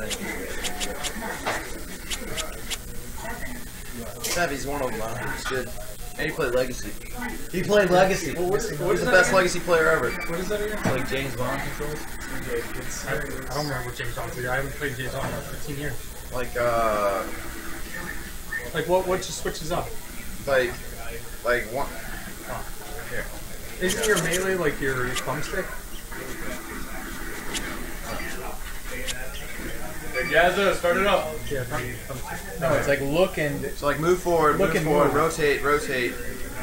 name. Savvy's one of them. He's good. And he played Legacy. He played Legacy. Well, what's- He's what is the best again? Legacy player ever. What is that again? Like James Bond controls. I, I don't remember what James Bond's like. I haven't played James Bond in 15 years. Like uh, Like, what what just switches up? like, like one. Isn't your melee like your thumbstick? Gazza, start it up. Yeah, thumb, thumbstick. No, it's like look and So like move forward, Look move and forward, move. rotate, rotate,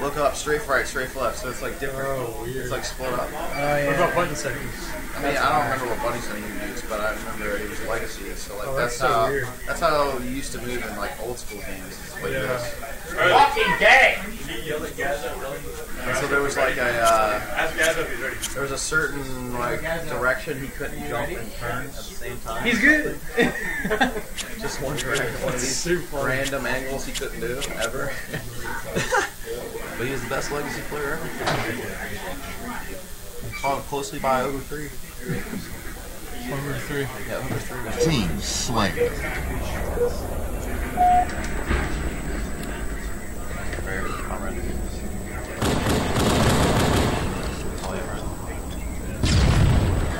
look up, strafe right, strafe left. So it's like different. Oh, weird. It's like split up. oh yeah. What about button settings? I mean, I don't remember what bunny setting you used, but I remember it was Legacy. So like Oh, that's, that's so how weird. that's how you used to move in like old school games. is what it Yeah. is. Fucking gay! Yell at Gazza, really? And so there was like a uh, Ask Gazza if he's ready. there was a certain like direction he couldn't jump and turn at the same time. He's good. Just one direction, one of these Super. random angles he couldn't do ever. but he was the best legacy player ever. Followed closely by Ogre 3. Number three. Yeah, Ogre 3 Team Slayer. very comrade. Oh, yeah, right. Uh, no, uh, bottom. Oh, it's weird, yeah.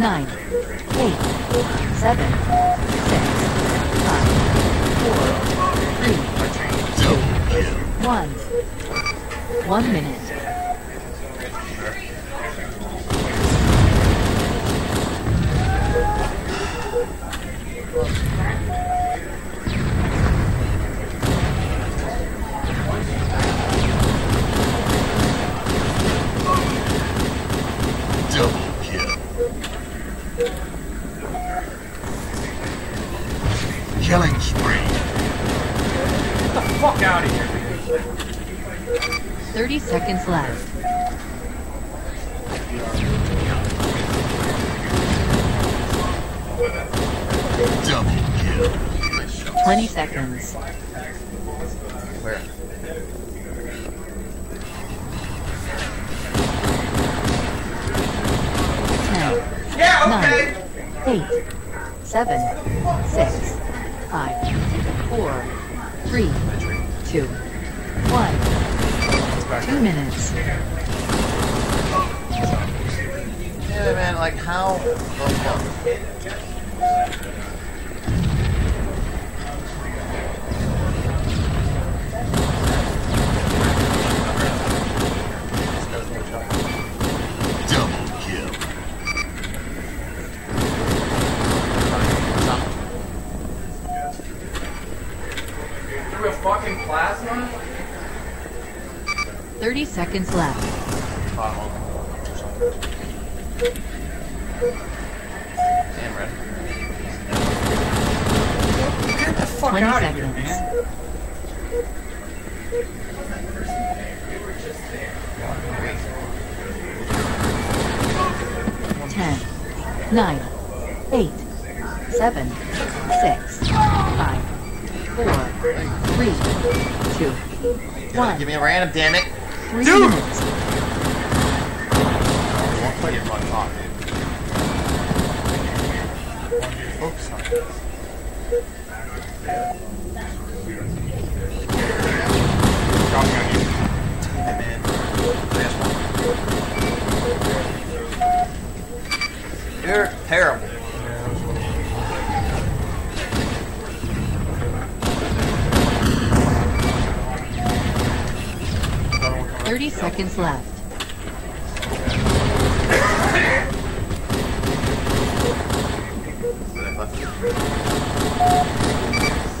nine, eight, seven, six, five, four, three, two, one. One minute. Double Killing spree. Fuck out of here. Thirty seconds left. Double kill. Twenty seconds. Where? Ten, nine, eight, seven, six, five, four, three, two, one. Two minutes. Yeah, man, like how the fuck? Double kill. Through a fucking plasma? Thirty seconds left. Damn, red. Twenty seconds. Ten, nine, eight, seven, six, five, four, three, two, one. Give me a random, damn it. Three minutes. Don't play seconds left.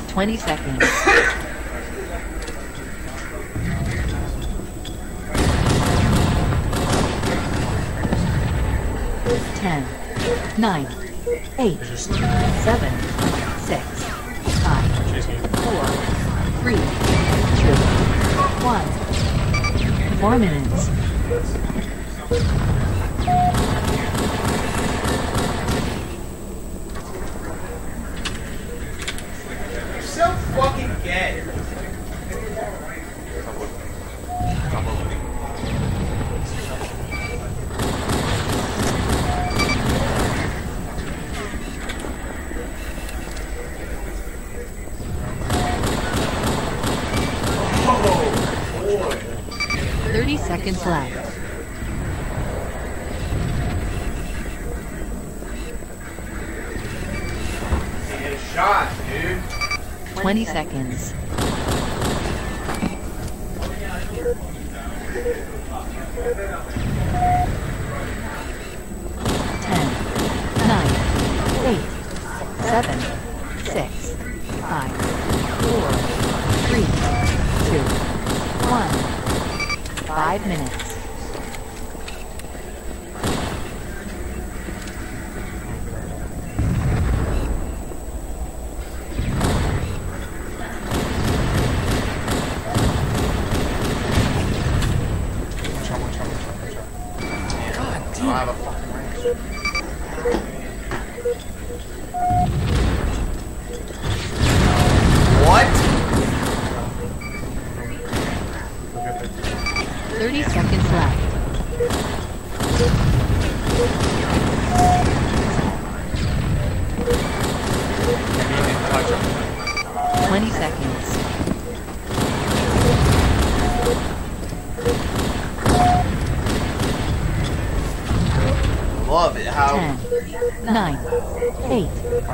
Twenty seconds. Ten, nine, eight, seven. four minutes. 20 seconds.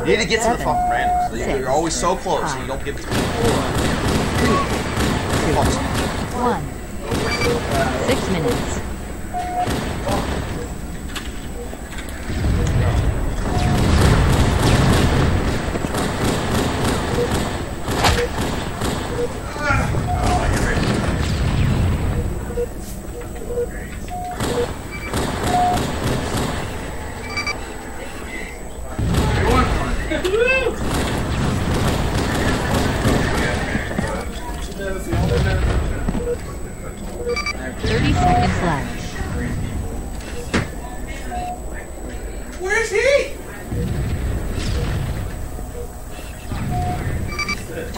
You need to get to the fucking randoms. You're always so close, and you don't get to.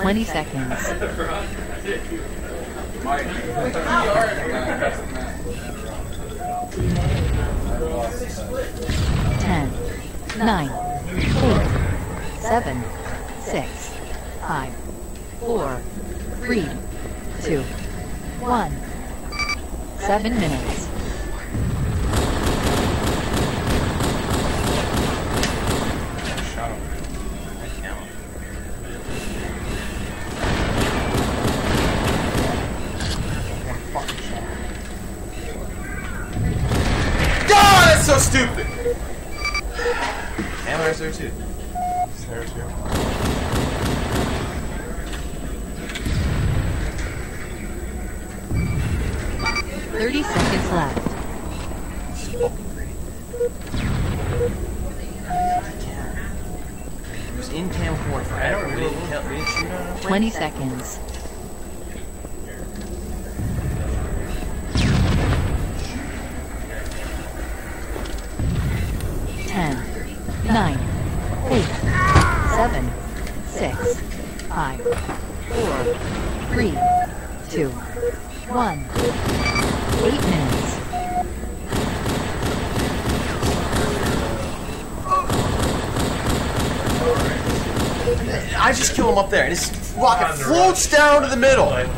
20 seconds. Ten, nine, eight, seven, six, five, four, three, two, one. Seven minutes. down to the middle.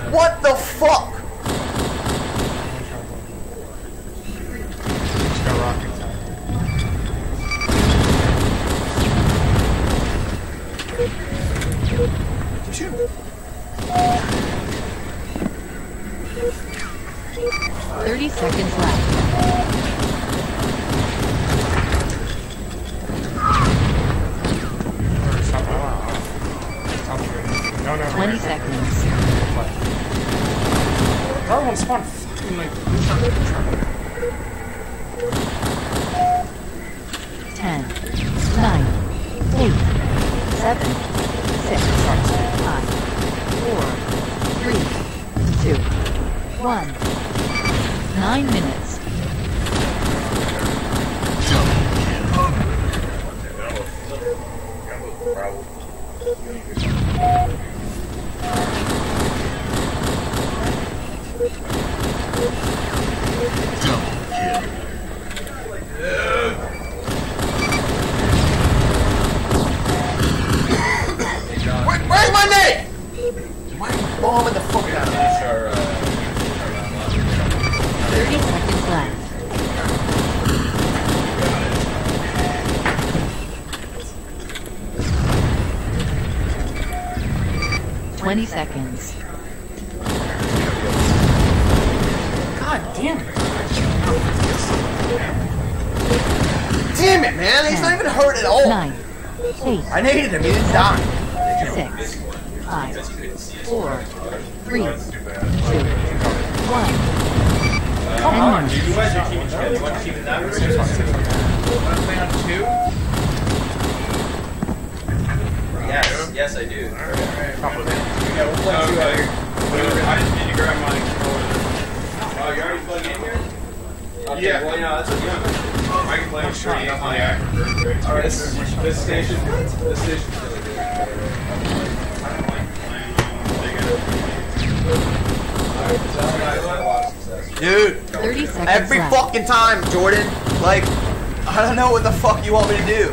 I don't know what the fuck you want me to do.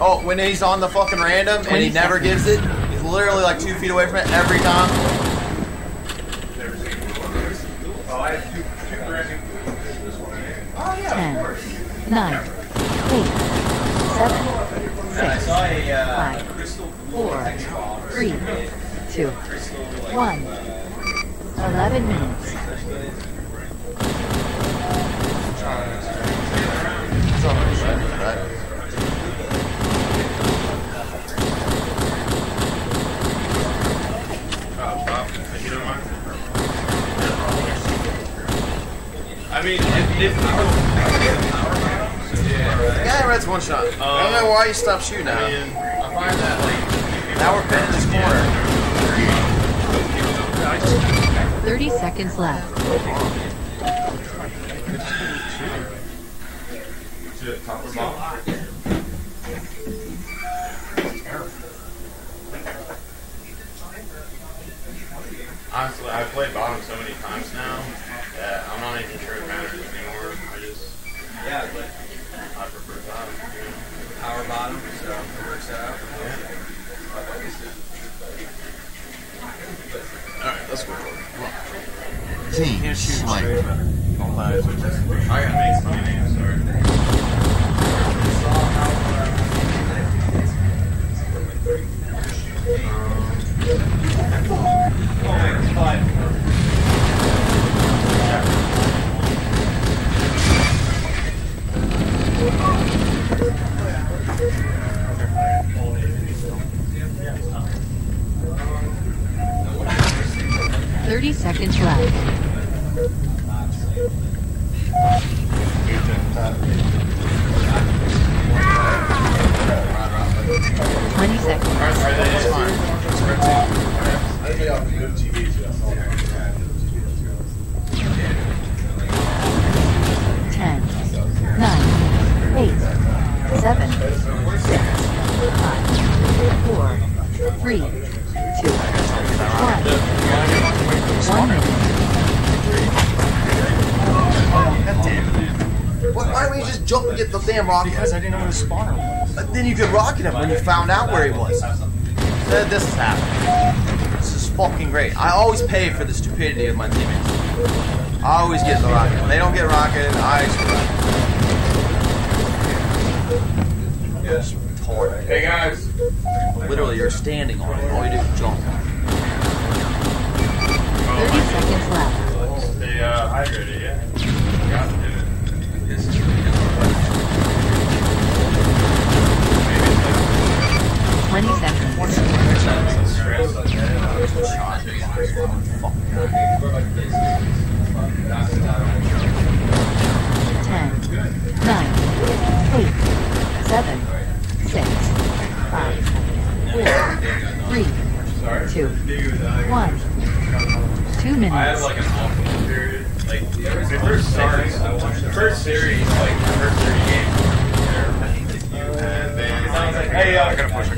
Oh, when he's on the fucking random and he never gives it, he's literally like two feet away from it every time. Oh, I have two, two brand new This one. Oh, yeah, Ten, nine, eight, seven, six, saw a five, four, three, two, one. Eleven minutes. I mean, if, if The guy reds one shot. I don't know why you stopped shooting now. I find that like Now we're pinning this corner. Thirty seconds left. top or bottom. Honestly, I've played bottom so many times now that I'm not even sure it matters anymore. I just, Yeah, but I prefer bottom. You know? power bottom, so it works out. Alright, let's go. Team Slayer. I gotta rocket? Because I didn't know where the spawner was. But then you could rocket him when you found out where he was. Th- This is happening. This is fucking great. I always pay for the stupidity of my teammates. I always get the rocket. When they don't get rocketed, I screw up. Yes. Retarded. Hey guys, Literally, you're standing on it. All you do is jump. Thirty seconds left. stay uh, hydrated, 20 seconds. Ten, nine, eight, seven, six, five, four, three, two, one. Two minutes like the first series, I watched the first series, like the first 30 games, and then I was like, hey, uh, I gotta push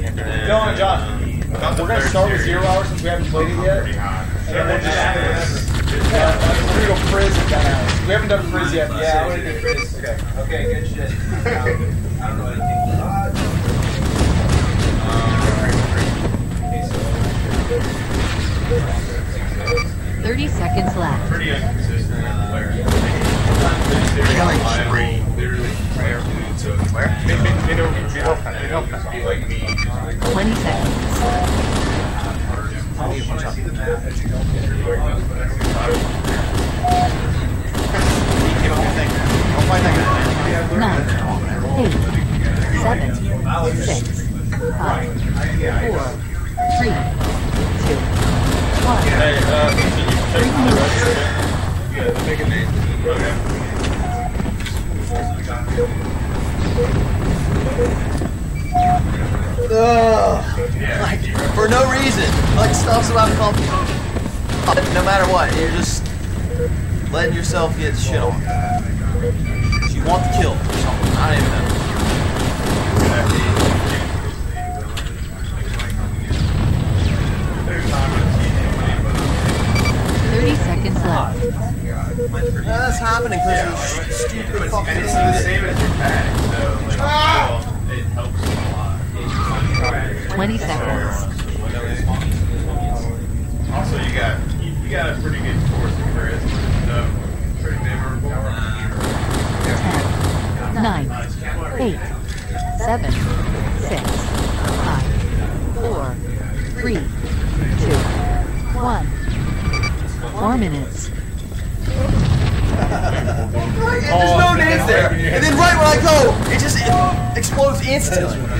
Dylan and Josh, we're going to start with zero hours since we haven't played it yet. And then we'll just. Yeah, going to go Frizz at that. We haven't done Frizz yet. Yeah, I wanna do Frizz. Okay. Okay, good shit. Um, I don't know anything. Thirty seconds left. Pretty inconsistent on the spree. Player. 20 seconds. Yeah, they're making the Ugh. Like, for no reason. Like, stuff's about to come. No matter what, you're just letting yourself get shit on. You want the kill or something. I don't even know. Thirty seconds left. That's happening because of stupid fucking And it's the same as your tag, so like, well, 20 seconds. Also, you got you, got a pretty good force in there. so pretty favorable. Nine, eight, seven, six, five, four, three, two, one. Four minutes. there's no names there, and then right when I go, it just it explodes instantly.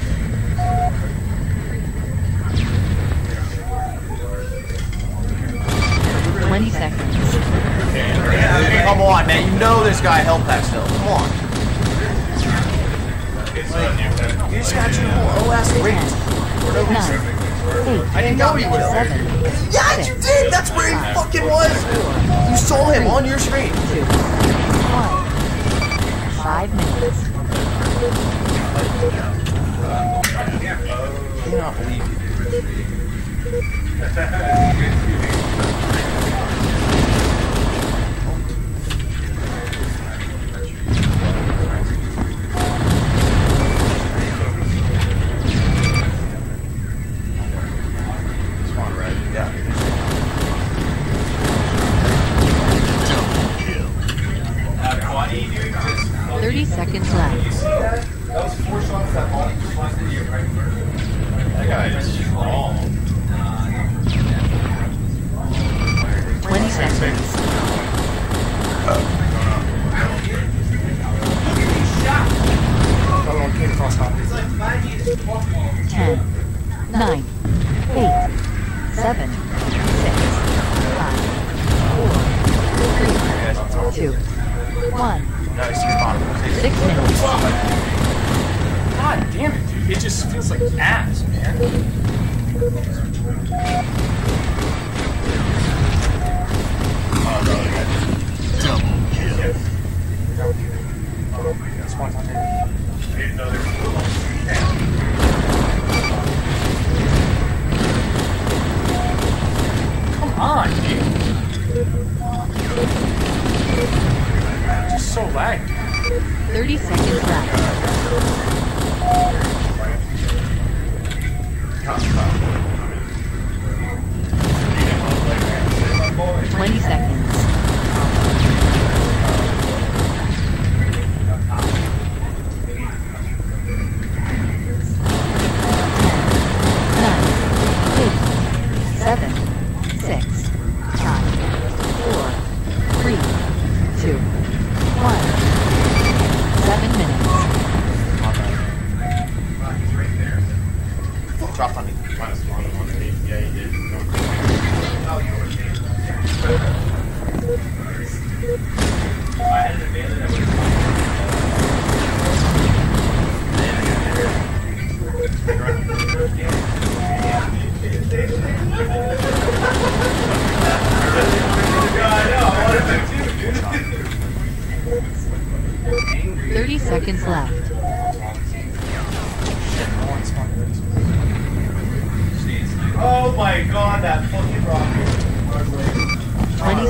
Twenty seconds. Come on, man. You know this guy health pack still. Come on. You just got your whole OS rigged. Nine, eight, I didn't know he was there. seven, Yeah, you did. That's where he fucking was. You saw him on your screen. two, one. Five minutes. I cannot believe you. Yeah.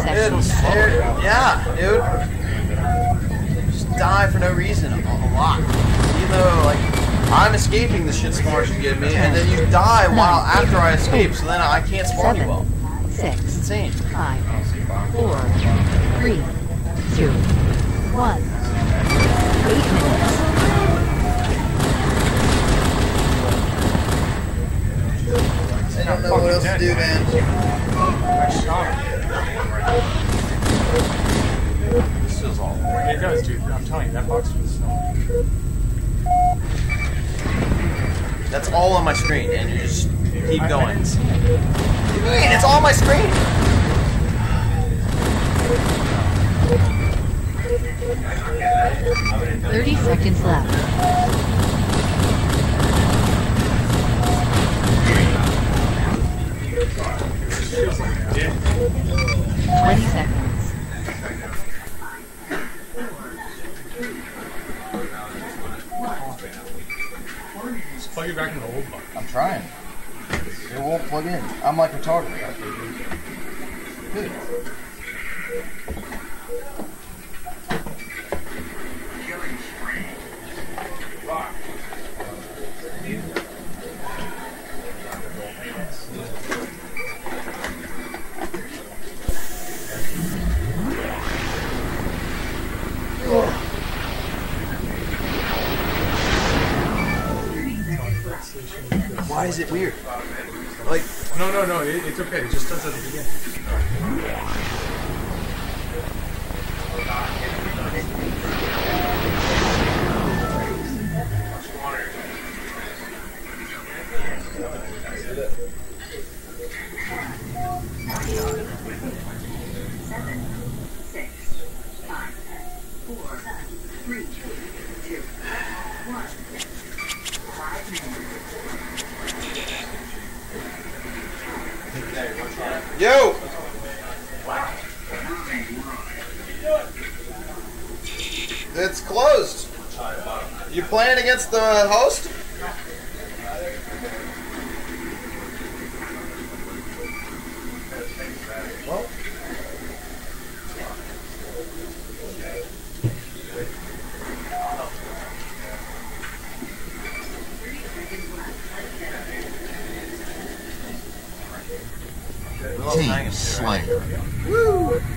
Twenty Dude, seconds. dude, yeah, dude. Just die for no reason a, a lot. Even though, like, I'm escaping the shit spawns you give me, and then you die while after I escape, so then I can't spawn you well. Seven, It's six, insane. five, four, three, two, one. Eight minutes. I don't know what else to do, man. This is all. It does, dude. I'm telling you, that box was so. That's all on my screen, and you just keep going. What do you mean? It's all on my screen. Thirty seconds left. Twenty seconds. Just plug it back in the old box. I'm trying. It won't plug in. I'm like retarded. Dude. No, no, no. It, it's okay. It just does it at the beginning. yo! It's closed. You playing against the host? Well. Slayer. This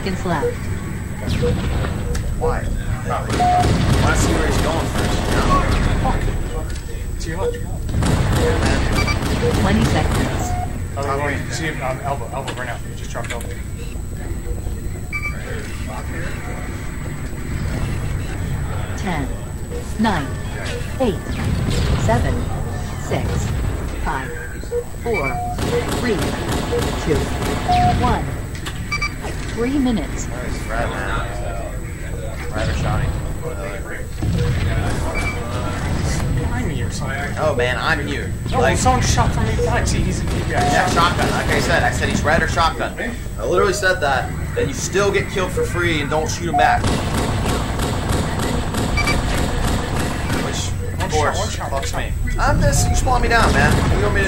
seconds left. Why? To see where he's going first. You know? See you later. Twenty seconds. Oh, wait, wait. See him um, elbow, elbow right now. Just dropped elbow. Ten, nine, eight, seven, six, five, four, three, two, one. Three minutes. Nice, right, man. Right or shouting. Behind me or something. Oh man, I'm here. Oh, no, Like, someone shot from behind. See, he's yeah, yeah, shotgun. Like I said, I said he's red or shotgun. I literally said that. Then you still get killed for free and don't shoot him back. Which, of course, one shot, one fucks shot. me. I'm just, you spawn me down, man. What do you want me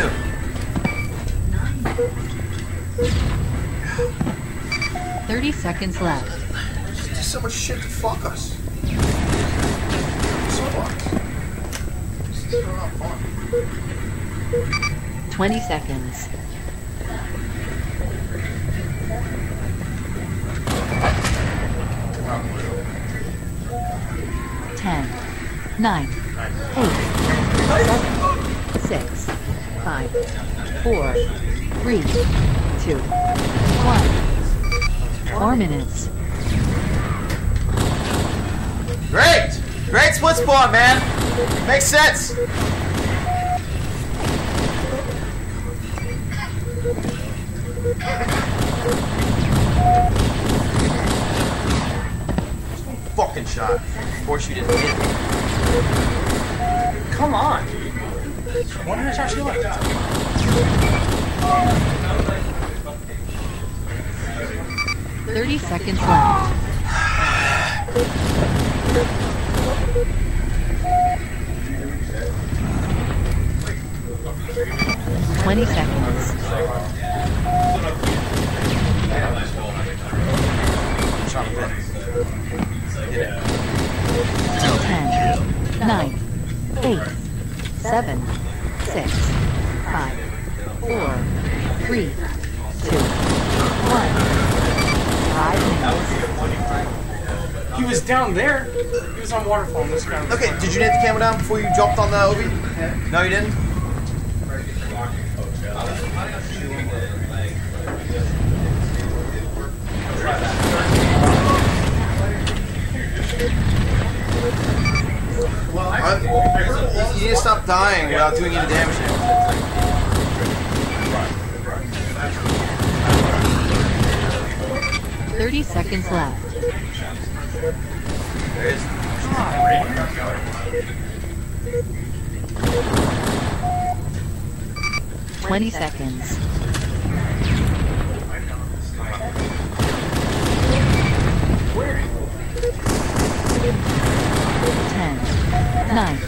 to do? 30 seconds left. Do so much shit to fuck us. So much. This is not fun. 20 seconds. Ten, nine, eight, seven, six, five, four, three, two, one. Four minutes. Great! Great split spawn, man! Makes sense! Fucking shot. Of course you didn't hit me. Come on, dude. One hundred shots you left. Thirty seconds left. Twenty seconds. Ten, nine, eight, seven, six, five, four, three, two, one. Five minutes. He was down there. He was on waterfall. and This guy was Okay, did you hit the camera down before you jumped on the Obi? No, you didn't? I'm- you need to stop dying without doing any damage here. Thirty seconds left. There is. Twenty seconds. Ten, nine,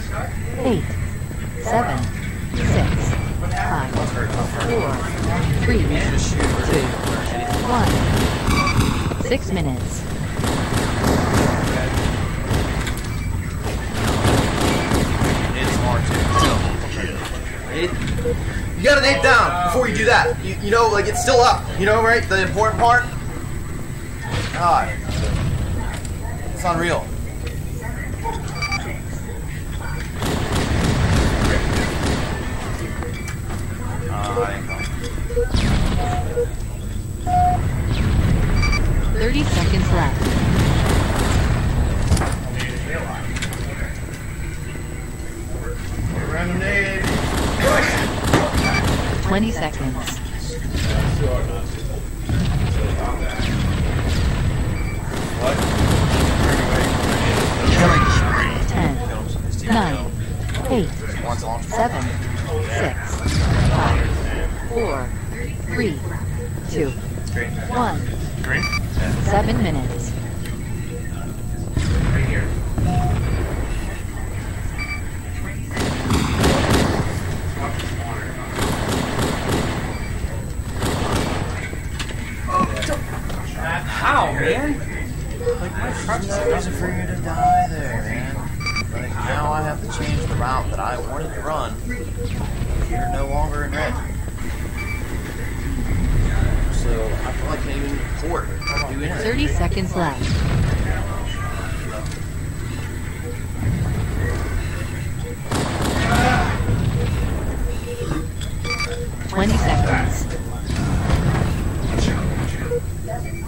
eight, seven, six, five, four, three, two, one. Six minutes. It, you got an eight down before you do that. You, you know, like it's still up. You know, right? The important part. God, it's unreal.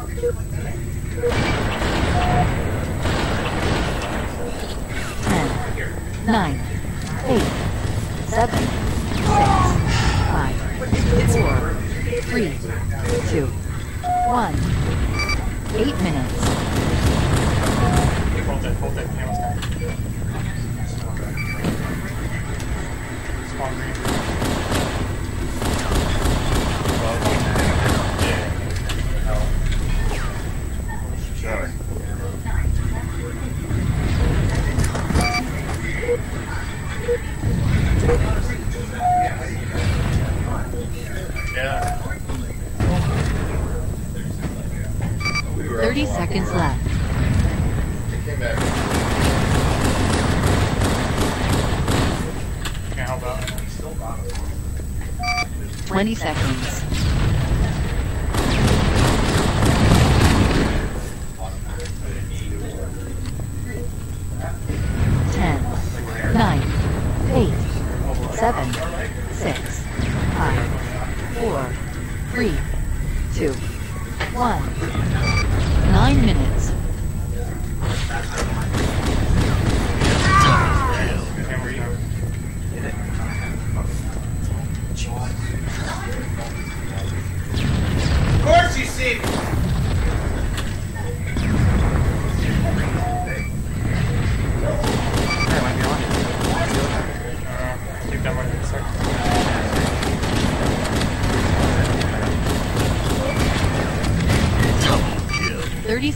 Ten, nine, eight, seven, six, five, four, three, two, one. Eight minutes.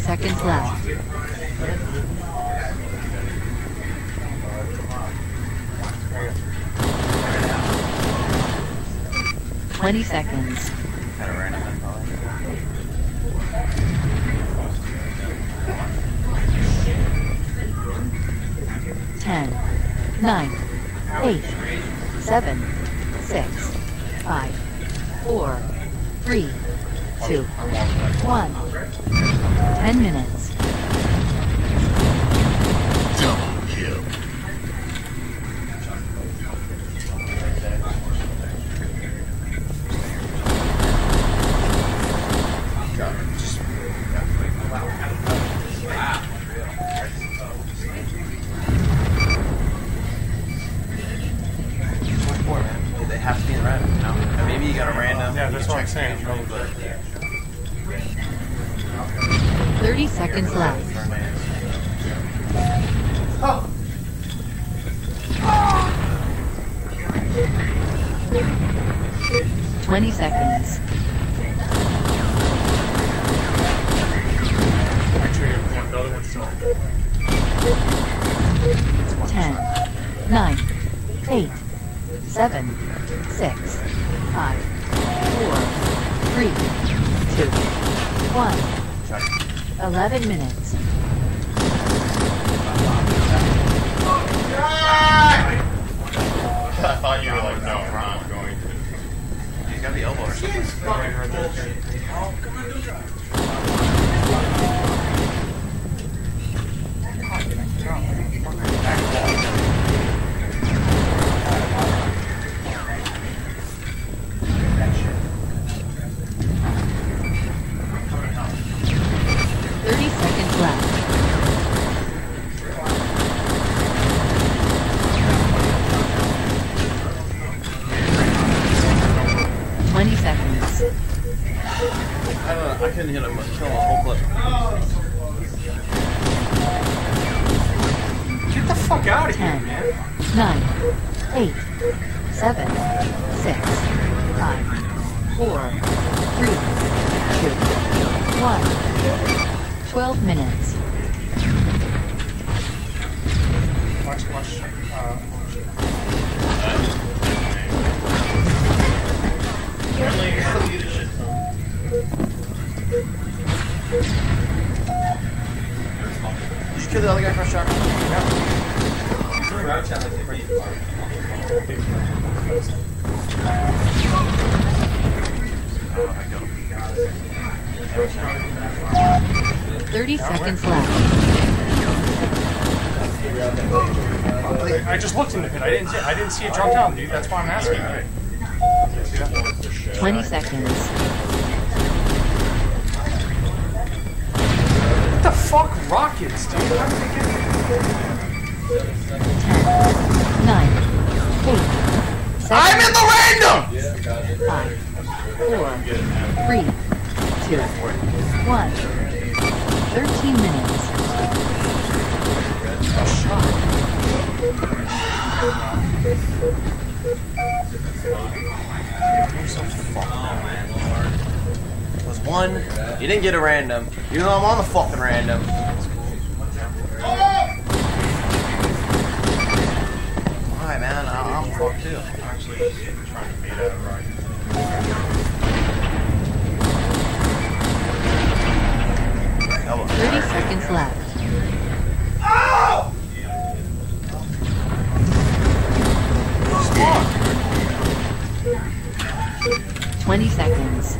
seconds left. Twenty seconds. 30 seconds left. Oh. Oh. 20 seconds. 11 minutes. Didn't. See, I didn't see it jump down, dude. That's why I'm asking. Twenty seconds. What the fuck, rockets, dude? How did they get Ten, nine, eight, seven, I'm in the random! five, four, three, two, one. Thirteen minutes. Was one. You didn't get a random. Even though I'm on the fucking random. Alright, man. I- I'm fucked too. Actually, trying to beat out right. Thirty seconds left. Twenty seconds.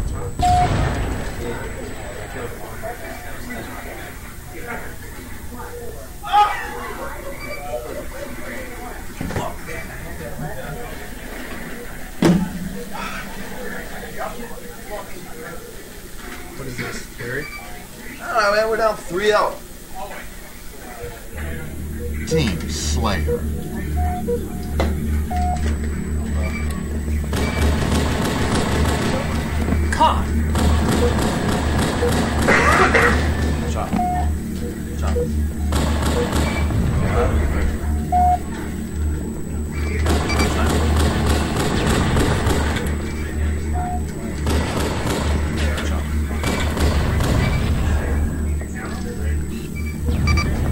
What is this, Barry? I man. We're down 3 out. Team Slayer. Con. Shot. Shot.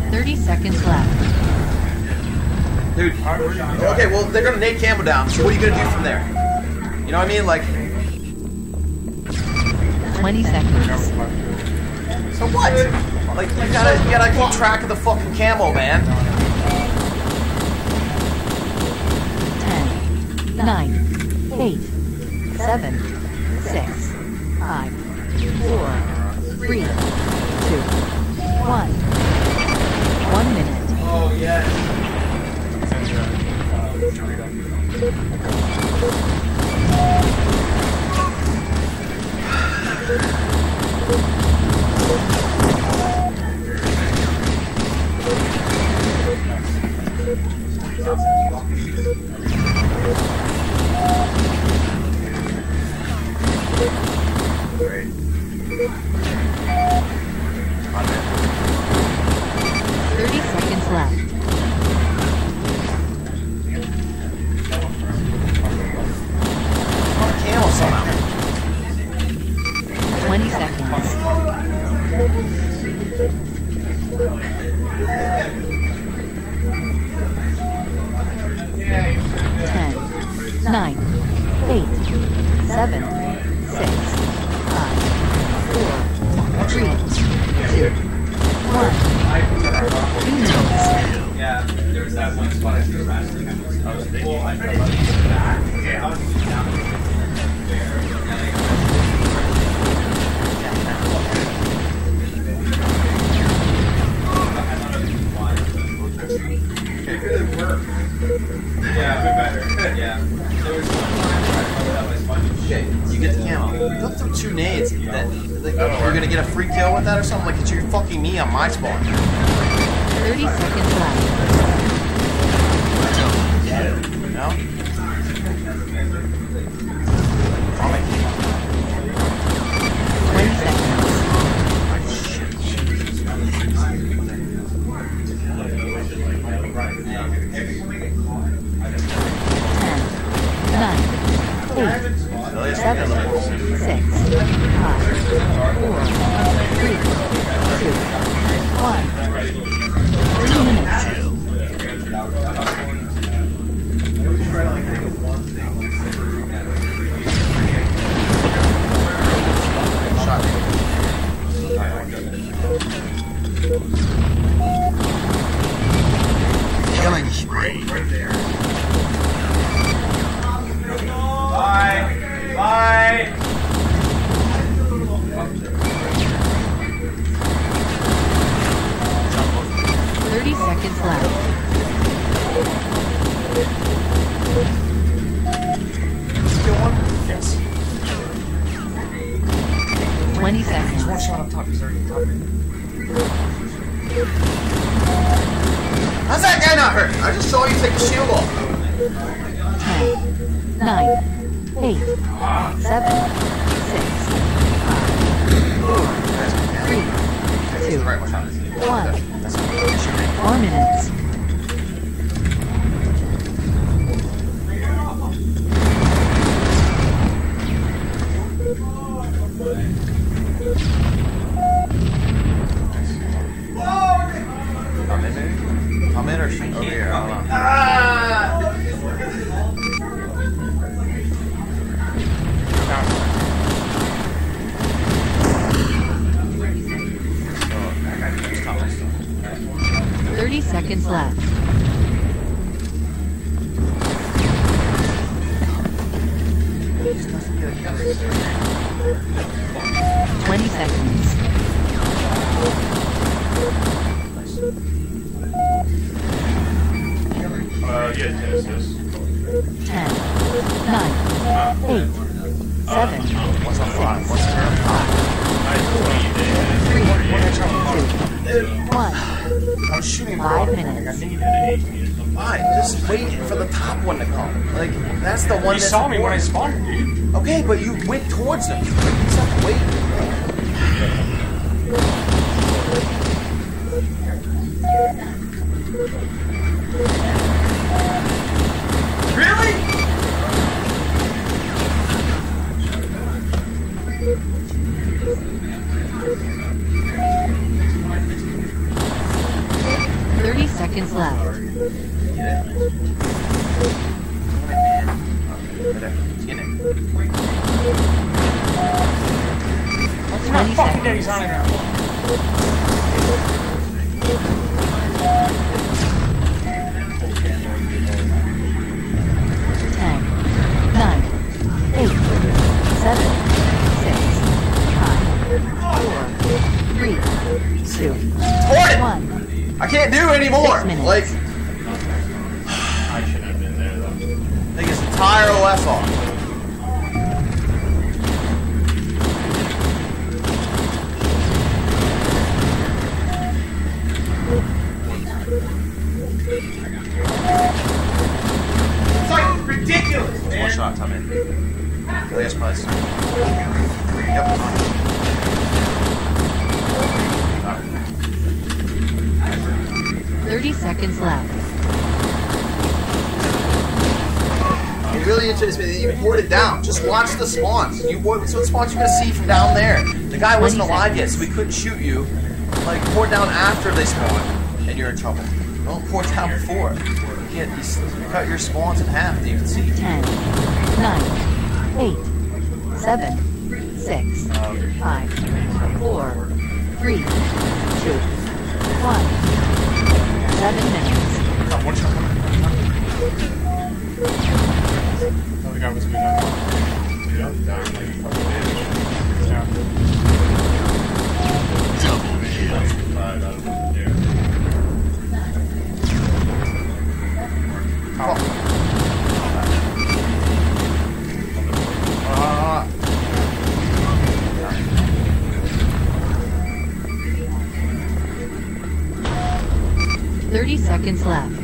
Thirty seconds left. Dude. Okay, well, they're gonna nade Campbell down, so what are you gonna do from there? You know what I mean? Like, Twenty seconds. so what? Like, you gotta, you gotta keep track of the fucking camo, man. Ten, nine, eight, seven, six, five, four, three, two, one. One minute. Oh, yes. Thirty so it's what you're gonna see from down there. The guy wasn't alive yet, so we couldn't shoot you. Like, pour down after they spawn, and you're in trouble. Don't pour down before. You get these, you cut your spawns in half you can see. 10, 9, 8, 7, 6, 5, 4, 3, 2, 1. 7 minutes. Oh, the guy was good Thirty seconds left.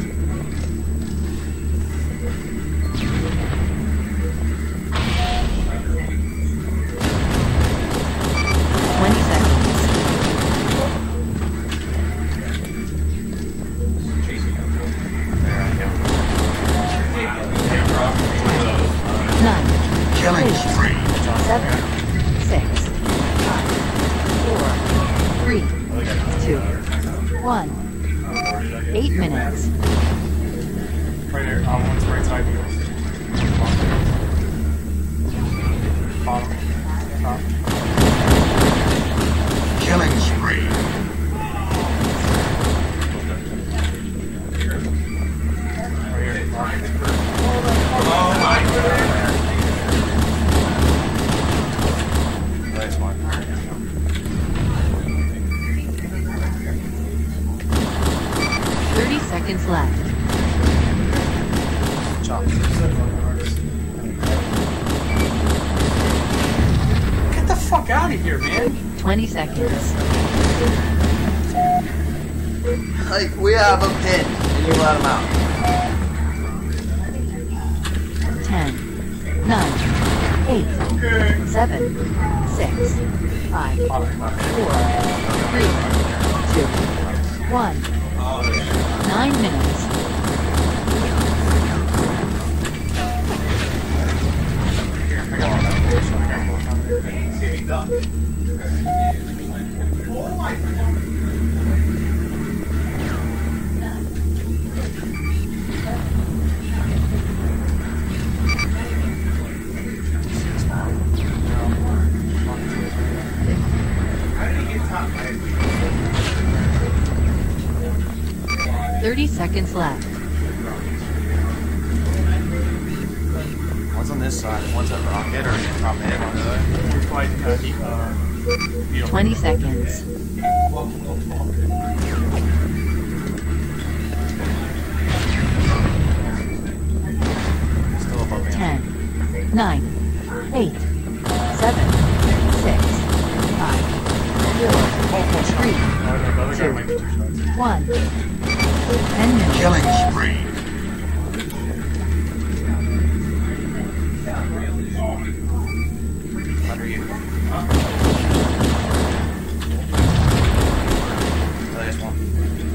30 seconds left. One's on this side, one's a rocket or top head on the other. 20 seconds. Killing spree. Under you. Oh, Last one.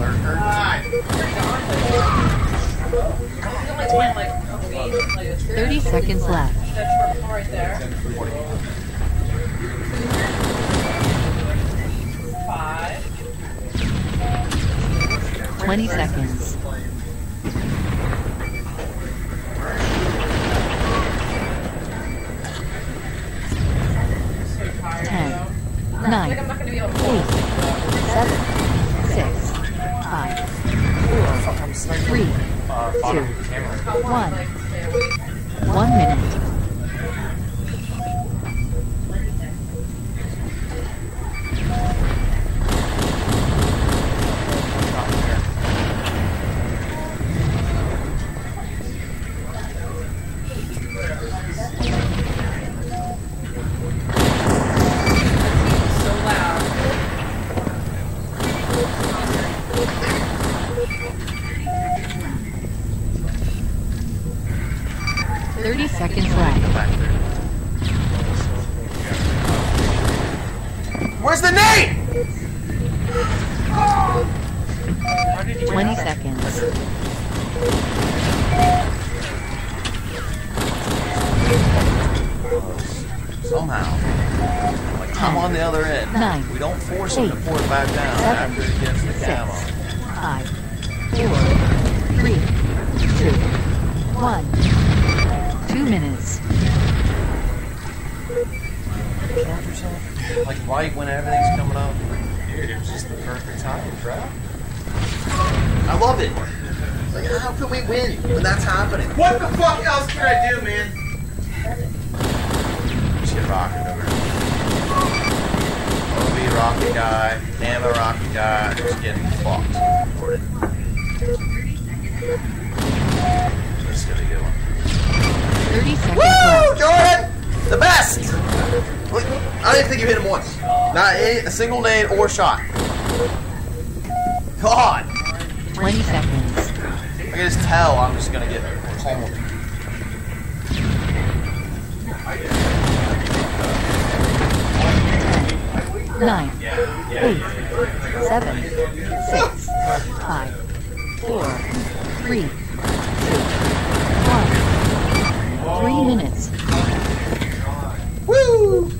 lurker. Thirty seconds left. Twenty seconds. Ten. Nine. Eight. Seven five, four, three, two, one. One minute. don't even think you hit him once. Not a, a single nade or shot. God! 20 seconds. I can just tell I'm just gonna get pummeled. Nine, eight, seven, six, five, four, three, two, one. Three minutes. Woo!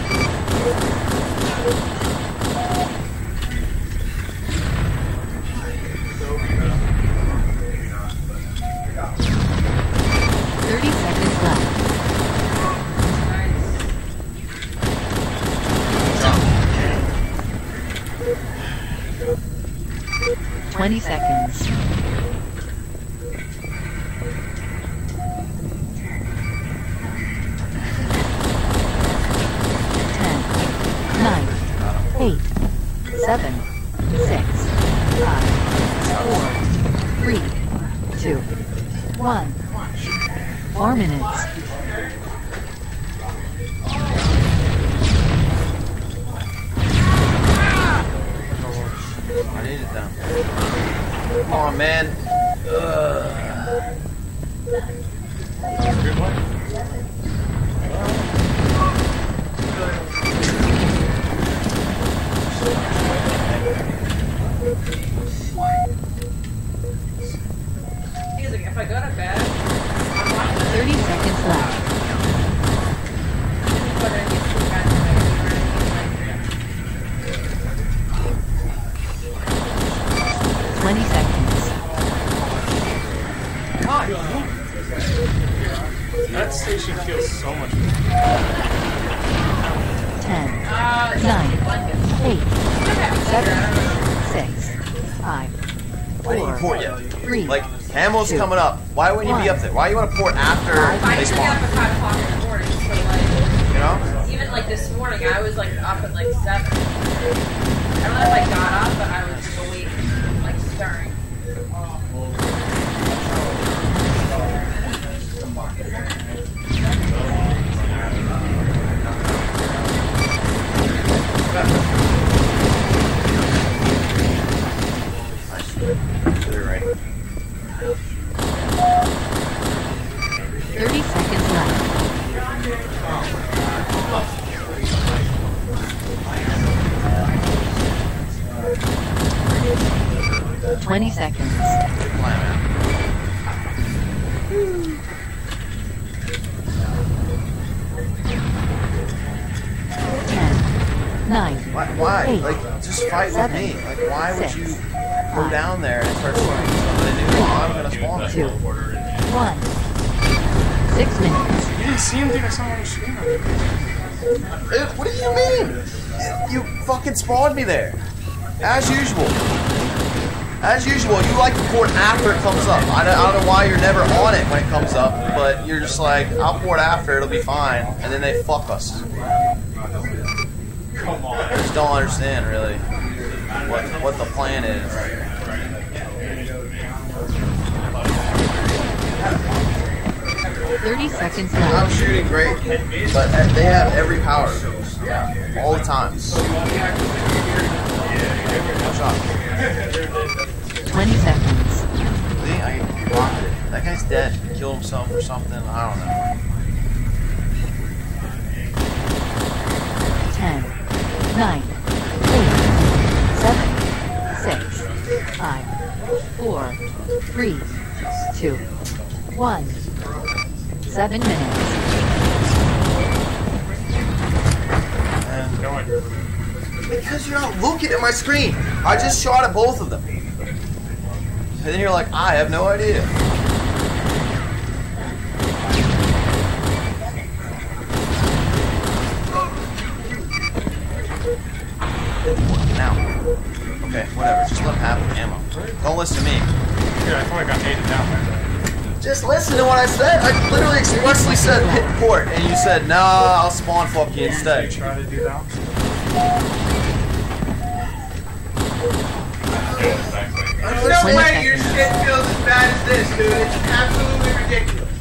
20 seconds. coming up. Why wouldn't you be up there? Why you want to port after they spawn? Fucking me there. As usual. As usual, you like to port after it comes up. I don't, I don't know why you're never on it when it comes up, but you're just like, I'll port after, it'll be fine. And then they fuck us. Come on. I just don't understand, really, what, what the plan is. Thirty seconds I'm shooting great, but they have every power. All the time. No shot. Twenty seconds. See, I rocketed. That guy's dead. He killed himself or something. I don't know. Ten. Nine. Eight. Seven. Six. Five. Four. Three. Two. One. Seven minutes. And because you're not looking at my screen. I just shot at both of them. And then you're like, I have no idea. Now. Okay, whatever. Just let him have the ammo. Don't listen to me. Dude, I thought I got nated down there. Just listen to what I said. I literally expressly said hit port, and you said, nah, I'll spawn fuck you instead. Try to do that. There's no way your shit feels as bad as this, dude. It's absolutely ridiculous.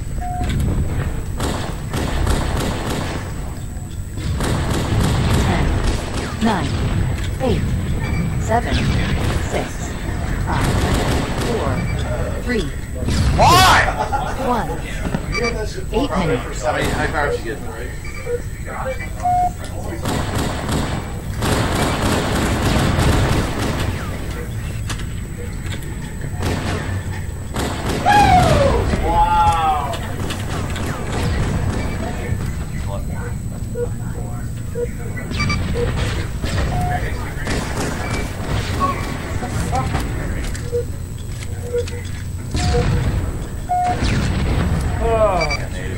Ten, nine, eight, seven, six, five, four, three. Why? One. Eight minutes. How many high powers you get, right?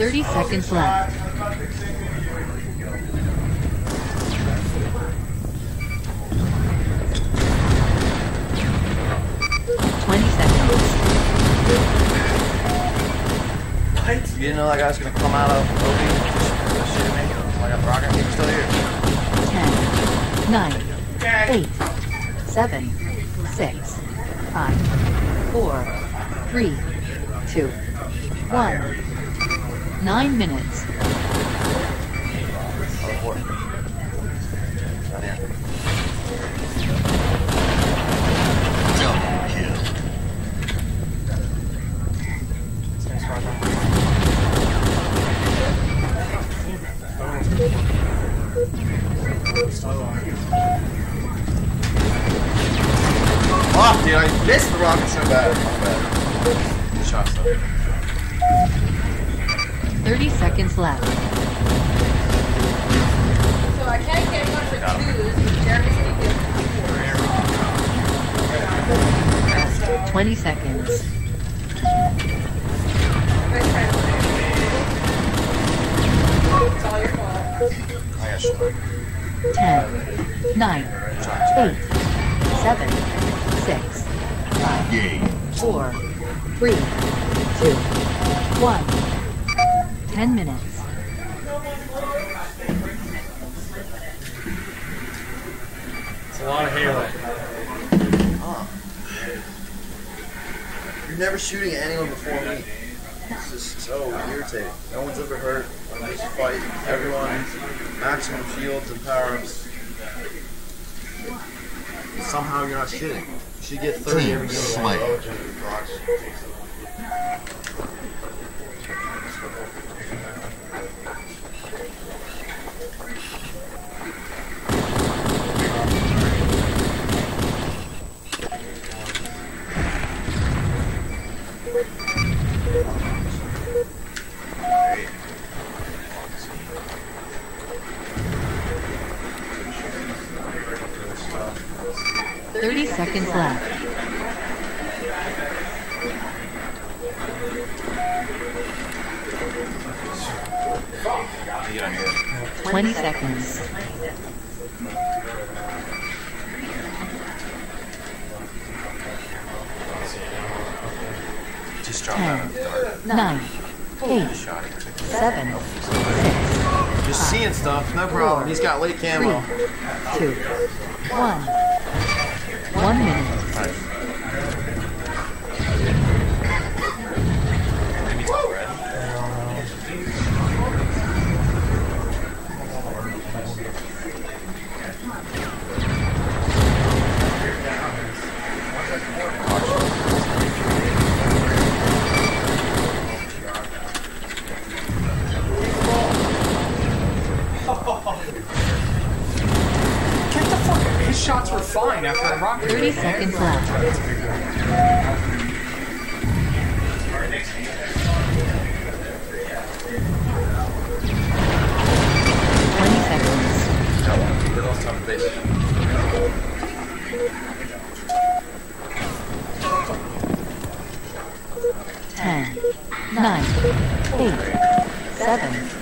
30 seconds left. Twenty seconds. You didn't know that guy was gonna come out of OB shooting me like a rocket. He still here. Ten, nine, eight, seven, six, five, four, three, two, one. Nine minutes. You're not shitting. You should get 30 Team every game. Slayer. 30 seconds left. Get on here. 20 seconds. Just drop out 10, of the 9, 8, 7, 6, Just seeing stuff, no problem. He's got late camo. 2, 1. 1 minute. Fine after a rocket. 30 seconds left. Twenty seconds. Get those top base. Ten, nine, eight, seven,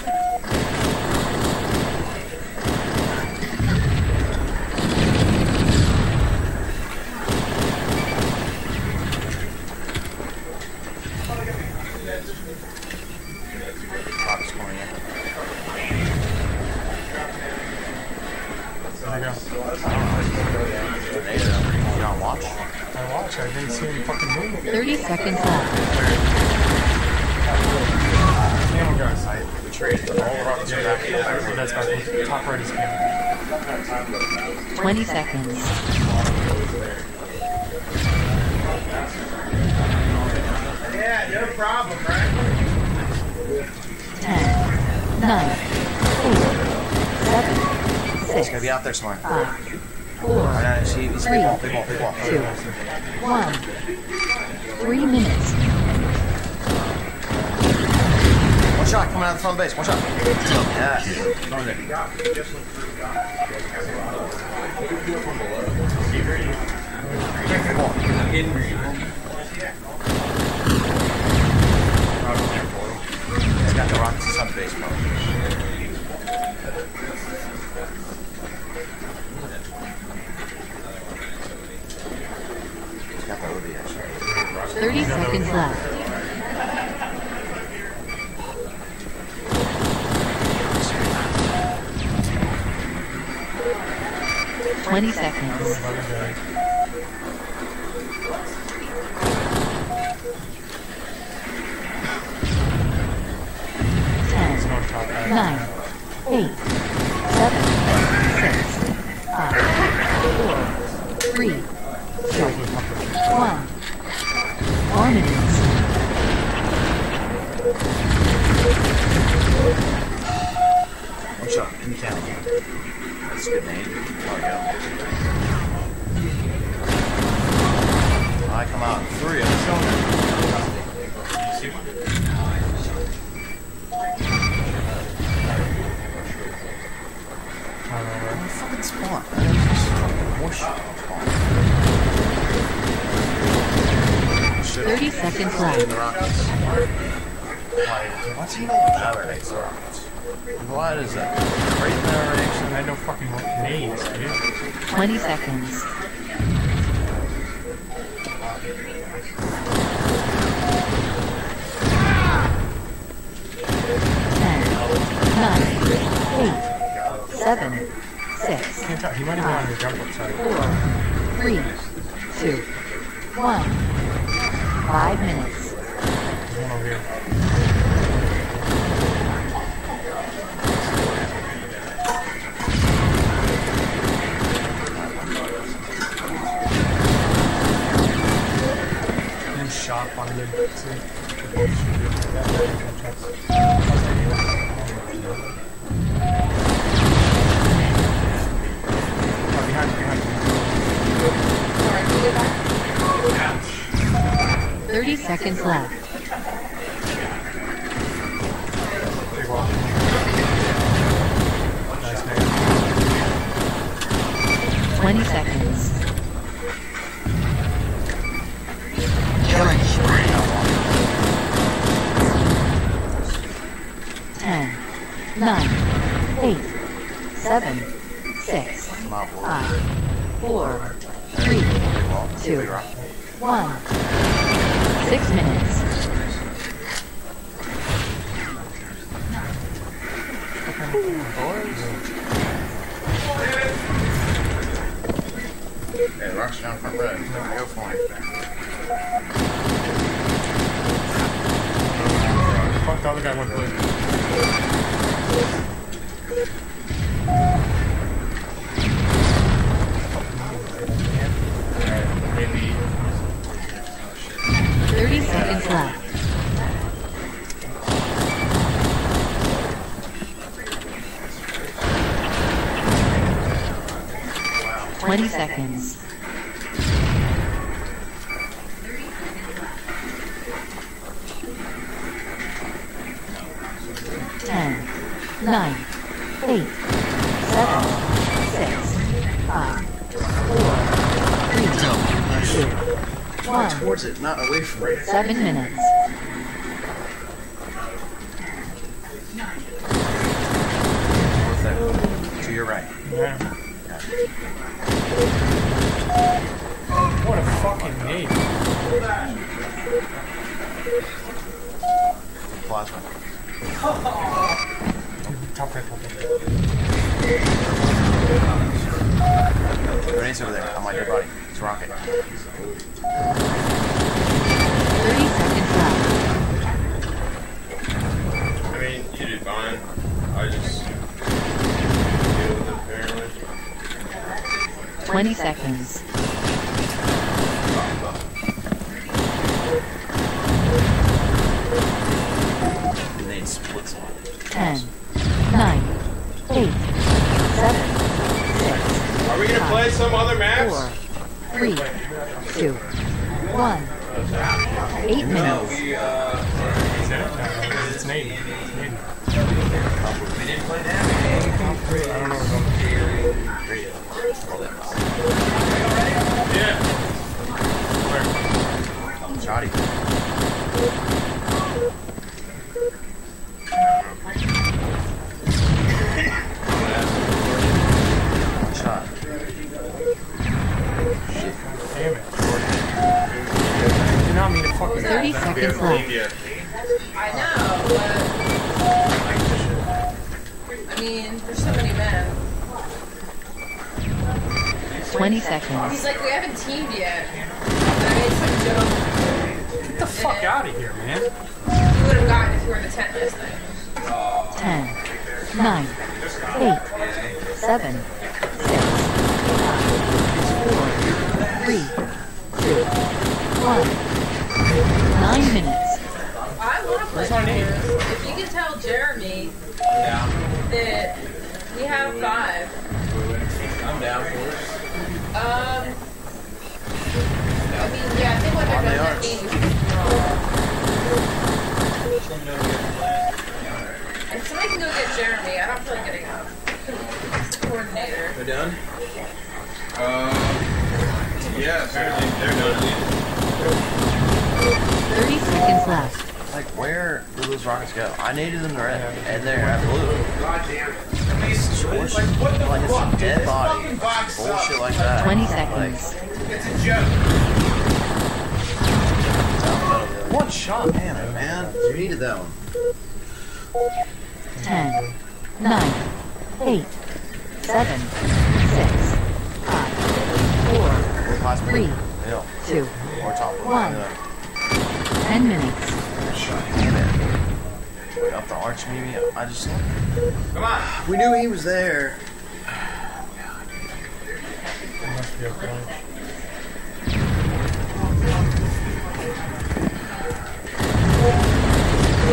Yeah, yeah, yeah. That's back. Top right is camel. Twenty seconds. Yeah, no problem, right? Ten, nine, eight, seven, He's gonna be out there somewhere. five, four, Alright, he's, he's big ball, big ball, big ball. two, one. Three minutes. Shot coming out of the front base. One shot. He's got the base. Thirty seconds left. Twenty seconds. Ten, nine, eight, seven, six, five, four, three, two, one. Four minutes. One shot. In the count. That's a good name. I come out three. I'm showing Fucking spawn. Whoosh. Shit. Thirty seconds left. What's he even Valorate the Rockets? What is that? Great narration. I no fucking nades, dude. Twenty seconds. Jump up side. four, three, two, one. Five minutes. Behind behind you. Sorry, can you get back? seconds left. Big wall. Nice, man. 20 seconds. 9, 8, 7, 6, My boy. 5, 4, 3, Well, 2, big rock. 1. 6 minutes. Hey, rocks down front red. Go for it. Fuck the other guy went blue. 30 seconds left. Twenty seconds. Ten, nine, Towards it, not away from it. Seven minutes. 10, 9, 8, 7, 6, Are we gonna play some other maps? 4, 3, 2, 1. 8 minutes. We, uh, It's Nate. We didn't play that. I don't know what's on yeah. Shoddy. Shot. 30 seconds left. Yeah. I know, I mean, there's so many men. 20 He's seconds. like, we haven't teamed yet. And I made some joke. Get the fuck out of here, man. You would have gotten if you were in the tent last night. 10, 9, 8, 7, 6, 5, 4, 3, 2, 1. 9 minutes. I want to play this. If you can tell Jeremy that we have five. I'm down for it. Um, I mean, yeah, I think what they're On the doing that arch. game is wrong. If somebody can go get Jeremy, I don't feel like getting up. Coordinator. We're done? Uh, yeah, apparently they're done. 30 seconds left. Like, where do those rockets go? I needed them to red, and they're at blue. God damn it. These bullshit, like, what the like fuck? it's a dead body. Bullshit like that. 20 seconds. Like, it's a joke. One shot, man, man. You needed that one. 10, 9, 8, 7, 6, 5, 4, 3, 2, 1. Ten minutes. Shot. Up the arch, maybe. I just. Come on. We knew he was there. Knew he was there.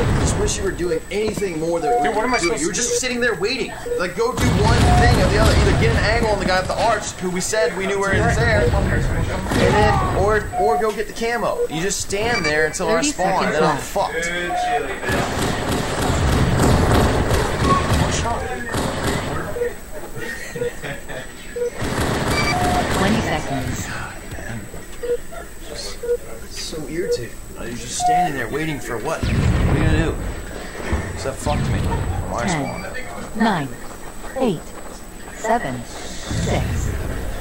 Bunch. Just wish wish you were doing anything more than Dude, what am I doing. supposed You were to just do? sitting there waiting. Like, go do one thing or the other. Either get an angle on the guy at the arch, who we said we knew where he was there, and then, or or go get the camo. You just stand there until I 30 spawn, and then I'm seconds fucked. Good chili, man. Twenty seconds. so irritating. You're just standing there waiting for what? What are you gonna do? Except fuck me. Why spawn? Ten, nine, eight, seven, six,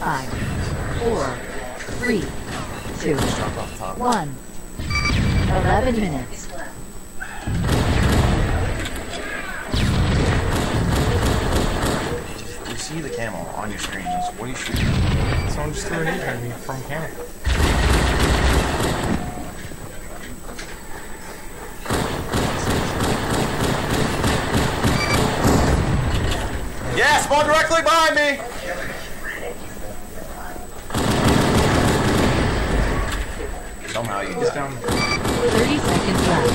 five, four, three, two, Drop off the top. one. Eleven minutes. You see the camo on your screen. Just what are you shooting? Someone just threw an egg at me from camp. Yeah, spawn directly behind me. Somehow you He's died. down. Thirty seconds left.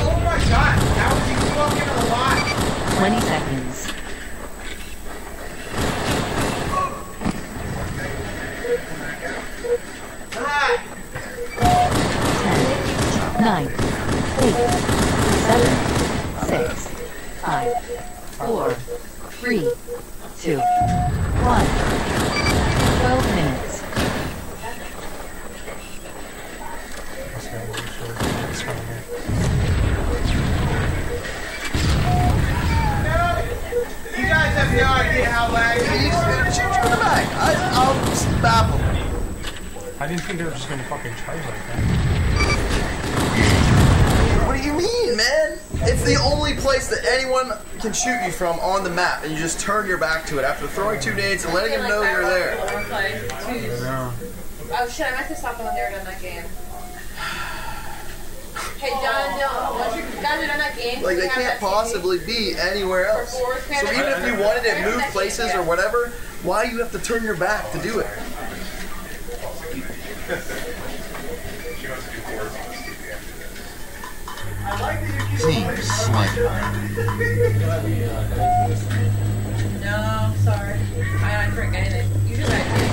Oh my god, how is he fucking alive? Twenty seconds. Ten, nine, eight, seven, six, five, four, three, two, one. Twelve minutes. You guys have no idea how laggy He's gonna shoot you in the back. I, I'm just baffled. I didn't think they were just gonna fucking charge like that. What do you mean, man? It's the only place that anyone can shoot you from on the map, and you just turn your back to it after throwing two nades and letting them know you're there. No. Oh shit, I meant to stop when they were done that game. Hey John, no, once you guys are done that game, Like they can't possibly be anywhere else. So even if you wanted to move places or whatever, why do you have to turn your back to do it? Slate. No, sorry. I don't drink anything. Usually I.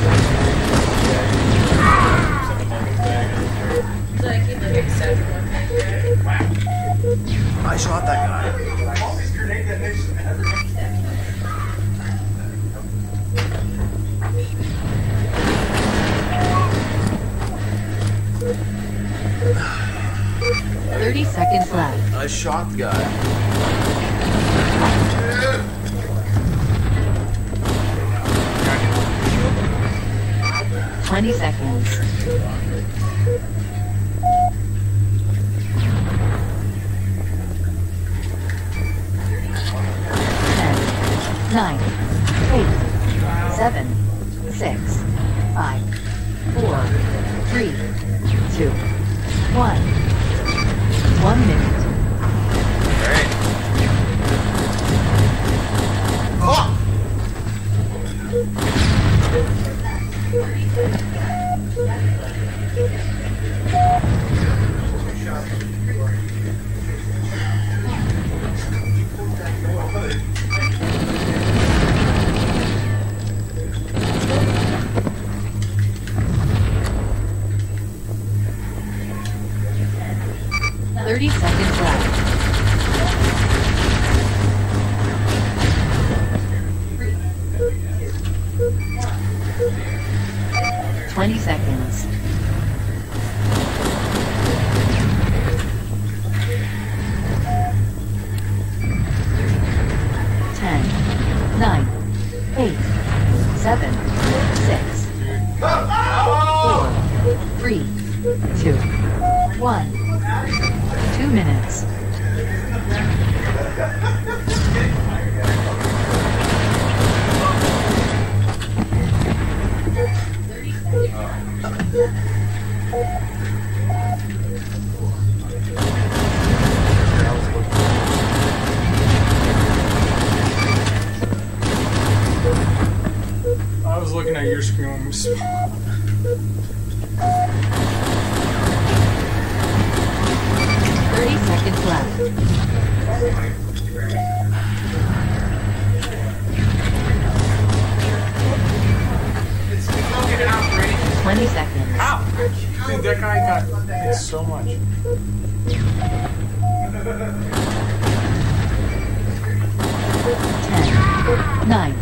10, 9,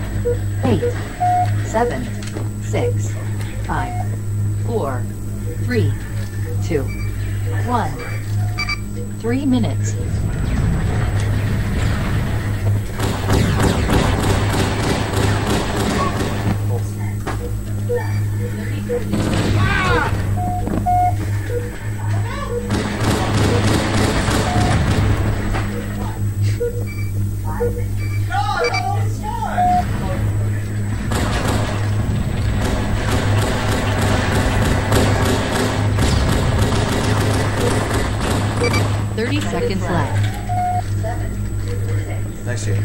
8, 7, 6, 5, 4, 3, 2, 1. 3 minutes. Thank you. Thirty seconds left. Nice shit.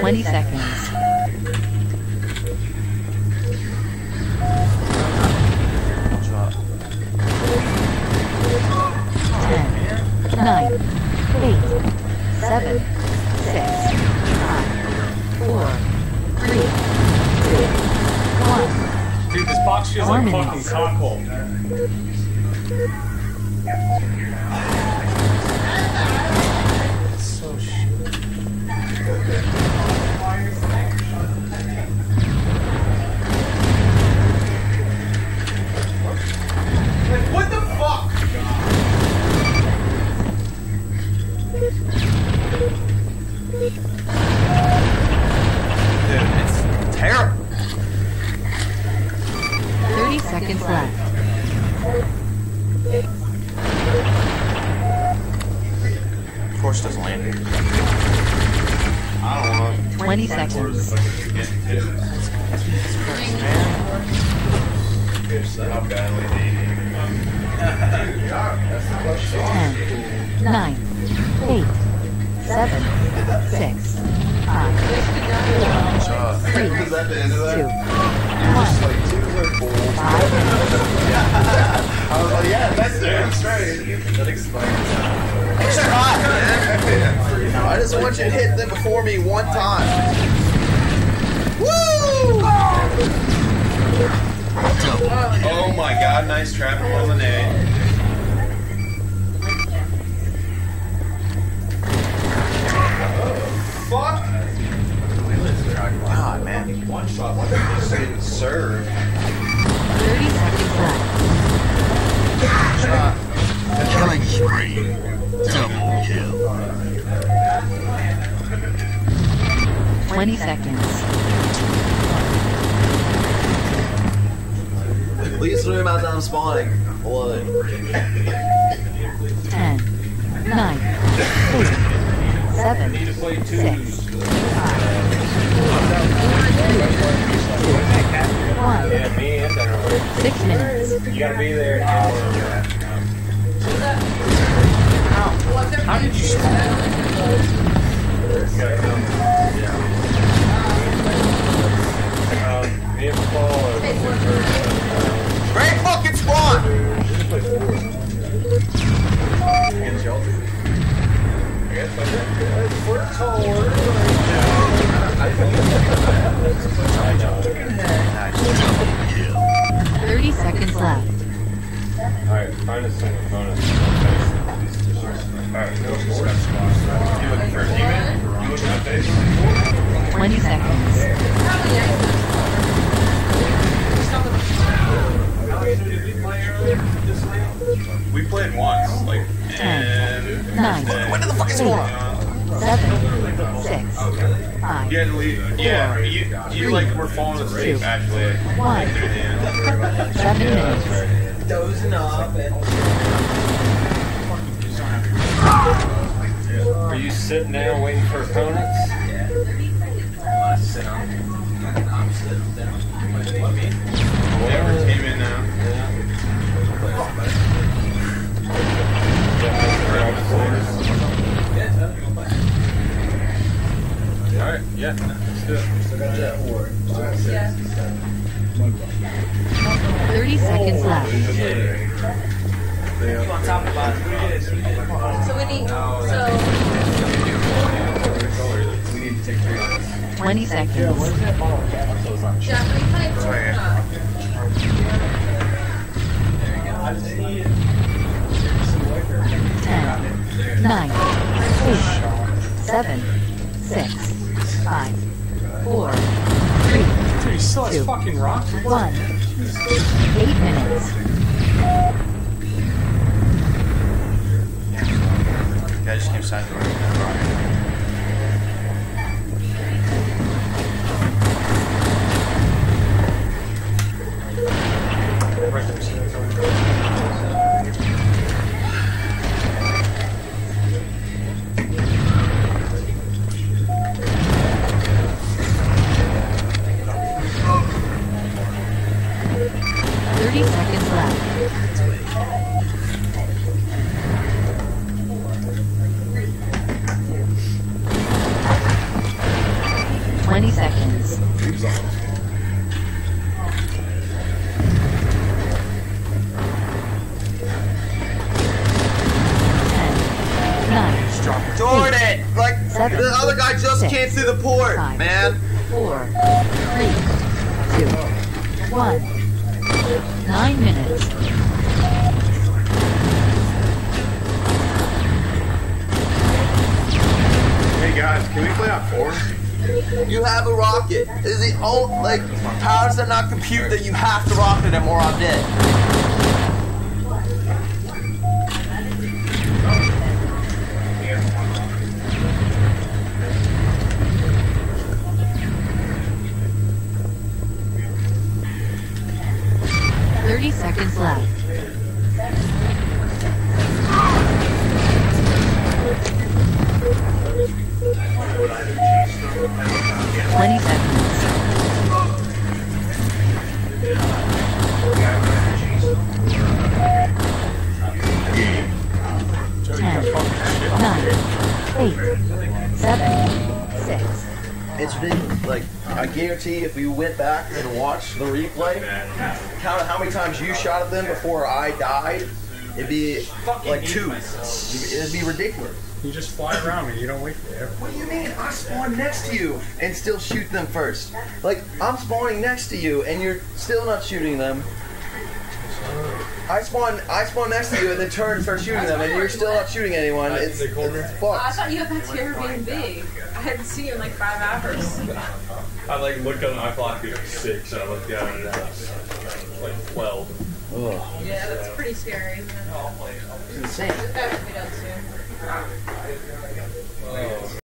Twenty seconds. Ten, nine, eight, seven, Dude, this box feels Four like fucking cockle. Oh, God, man. One shot like I just didn't serve. Thirty seconds left. Shot. Killing spree. Double kill. Twenty seconds. Please throw him out down spawning. I love it. Ten, nine, eight, seven, six, five, Six minutes. You gotta be there. How did you Um, me and Paul are Great fucking spawn! Thirty seconds left. Alright, find us some bonus. Alright, no You looking for a teammate? You looking at face? Twenty seconds. We played once, like, Ten, and nine, What the fuck is going on? Seven, six, five, you had to leave. Yeah, you, you like were falling asleep actually. one. Near the end. Seven minutes. Dozing off and. Are you sitting there waiting for opponents? Whatever came in now. Alright, yeah, let's do it. Thirty seconds left. on top of us. So we need, so, 20 Yeah, seconds. where's that bottle of gas? So it's on Jeff, what do you play? right here. Uh, Ten, nine, eight, seven, six, five, four, three, Dude, he still has Two. fucking rock. one. Eight minutes. Came through the port, still shoot them first. Like, I'm spawning next to you and you're still not shooting them. I spawn, I spawn next to you and then turn and start shooting them and you're still not shooting anyone. It's, it's Oh, I thought you had that to Airbnb. I hadn't seen you in like five hours. I like looked at my clock, it was six, and I looked down and it was like 12. Ugh, Yeah, that's pretty scary. it's insane. This guy should be done soon. Oh.